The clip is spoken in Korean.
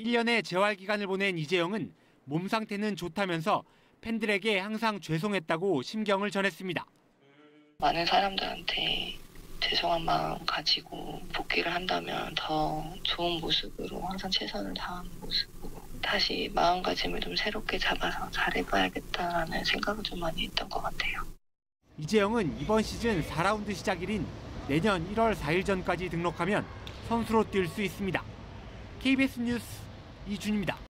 1년의 재활 기간을 보낸 이재영은 몸 상태는 좋다면서 팬들에게 항상 죄송했다고 심경을 전했습니다. 많은 사람들한테 죄송한 마음 가지고 복귀를 한다면 더 좋은 모습으로 항상 최선을 다하는 모습으로 다시 마음가짐을 좀 새롭게 잡아서 잘해봐야겠다라는 생각을 좀 많이 했던 것 같아요. 이재영은 이번 시즌 4라운드 시작일인 내년 1월 4일 전까지 등록하면 선수로 뛸 수 있습니다. KBS 뉴스 이준입니다.